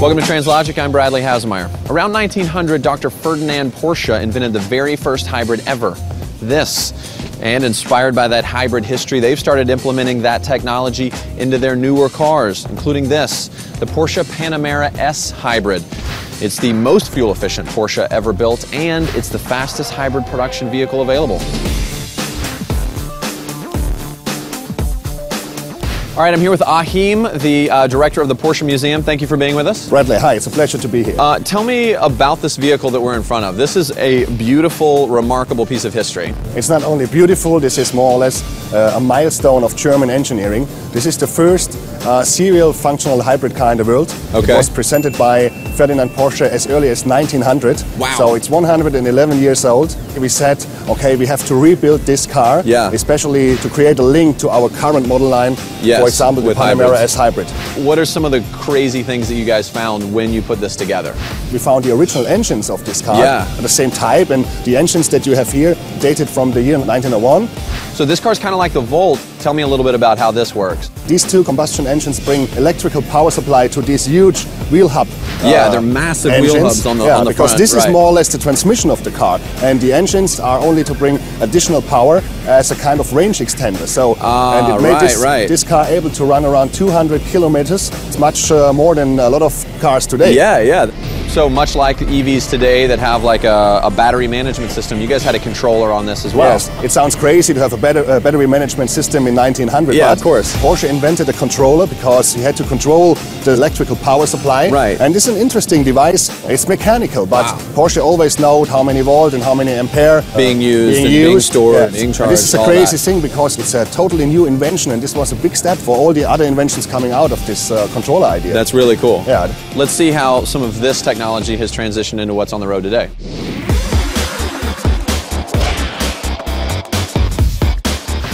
Welcome to Translogic. I'm Bradley Hasemeyer. Around 1900, Dr. Ferdinand Porsche invented the very first hybrid ever. This. And inspired by that hybrid history, they've started implementing that technology into their newer cars, including this, the Porsche Panamera S Hybrid. It's the most fuel efficient Porsche ever built, and it's the fastest hybrid production vehicle available. All right, I'm here with Achim, the uh, director of the Porsche Museum. Thank you for being with us. Bradley, hi, it's a pleasure to be here. Uh, tell me about this vehicle that we're in front of. This is a beautiful, remarkable piece of history. It's not only beautiful, this is more or less uh, a milestone of German engineering. This is the first uh, serial functional hybrid car in the world. Okay. It was presented by Ferdinand Porsche as early as 1900. Wow. So it's 111 years old. We said, okay, we have to rebuild this car, Yeah. especially to create a link to our current model line. Yes, For example, the with Panamera hybrids. S Hybrid. What are some of the crazy things that you guys found when you put this together? We found the original engines of this car, Yeah. the same type, and the engines that you have here dated from the year 1901. So this car is kind of like the Volt. Tell me a little bit about how this works. These two combustion engines bring electrical power supply to this huge wheel hub. Yeah, uh, they're massive wheel engines. hubs on the- yeah, on the because front, this right. is more or less the transmission of the car, and the engines are only to bring additional power as a kind of range extender. So, Ah, and it made right, this, right. this car able to run around 200 kilometers. It's much uh, more than a lot of cars today. Yeah, yeah. So much like EVs today that have like a, a battery management system, you guys had a controller on this as well. Yes, it sounds crazy to have a better, uh, battery management system in 1900. Yeah, but of course. Porsche invented a controller because he had to control the electrical power supply. Right. And it's an interesting device. It's mechanical, but Wow. Porsche always knowed how many volt and how many ampere being uh, Being used being stored, being And this is a crazy that. thing because it's a totally new invention, and this was a big step for all the other inventions coming out of this uh, controller idea. That's really cool. Yeah. Let's see how some of this technology has transitioned into what's on the road today.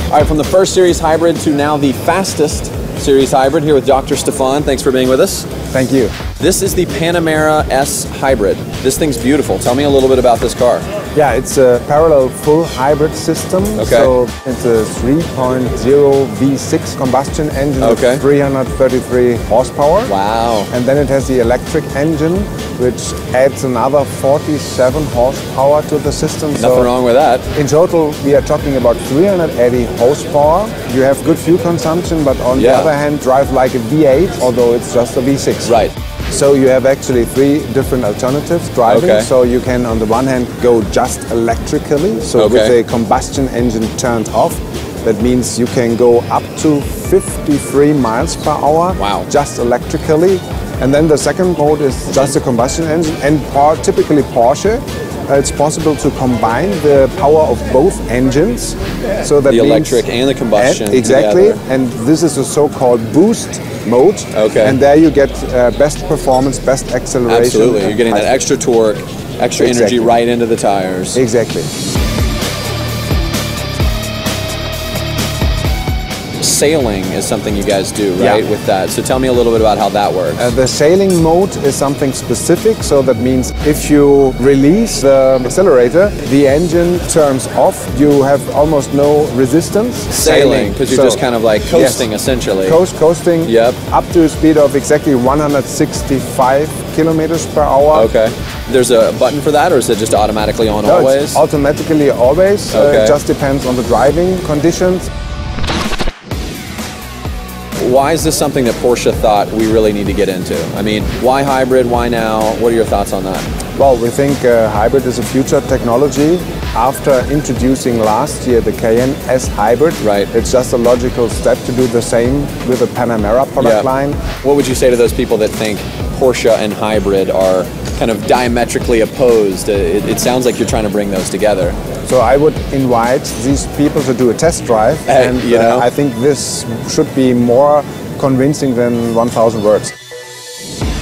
All right, from the first series hybrid to now the fastest series hybrid here with Dr. Stefan. Thanks for being with us. Thank you. This is the Panamera S Hybrid. This thing's beautiful. Tell me a little bit about this car. Yeah, it's a parallel full hybrid system. Okay. So it's a 3.0 V6 combustion engine Okay. with 333 horsepower. Wow. And then it has the electric engine, which adds another 47 horsepower to the system. Nothing wrong with that. In total, we are talking about 380 horsepower. You have good fuel consumption, but on Yeah. the other hand, drive like a V8, although it's just a V6. Right. So you have actually three different alternatives driving. Okay. So you can, on the one hand, go just electrically. So with Okay. the combustion engine turned off, that means you can go up to 53 miles per hour. Wow. Just electrically. And then the second mode is just a combustion engine. And typically Porsche, uh, it's possible to combine the power of both engines. So that The electric and the combustion exactly. together. And this is a so-called boost mode. Okay. And there you get uh, best performance, best acceleration. Absolutely. You're getting that extra torque, extra energy right into the tires. Exactly. Sailing is something you guys do, Yeah. right? With that. So tell me a little bit about how that works. Uh, the sailing mode is something specific, so that means if you release the accelerator, the engine turns off. You have almost no resistance. Sailing, because you're So- just kind of like coasting essentially. Coast coasting. Yep. Up to a speed of exactly 165 kilometers per hour. Okay. There's a button for that, or is it just automatically on No, always? automatically always. Uh, Okay. it just depends on the driving conditions. Why is this something that Porsche thought we really need to get into? I mean, why hybrid? Why now? What are your thoughts on that? Well, we think uh, hybrid is a future technology. After introducing last year the Cayenne S Hybrid, Right. it's just a logical step to do the same with the Panamera product line. What would you say to those people that think Porsche and hybrid are kind of diametrically opposed? Uh, It, it sounds like you're trying to bring those together. So I would invite these people to do a test drive, Hey, and you uh. I think this should be more convincing than 1,000 words.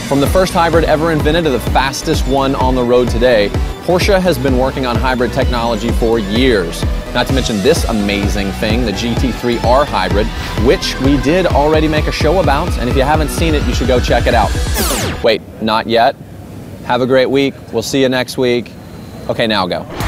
From the first hybrid ever invented to the fastest one on the road today, Porsche has been working on hybrid technology for years. Not to mention this amazing thing, the GT3R hybrid, which we did already make a show about, and if you haven't seen it, you should go check it out. Wait, not yet? Have a great week. We'll see you next week. Okay, now go.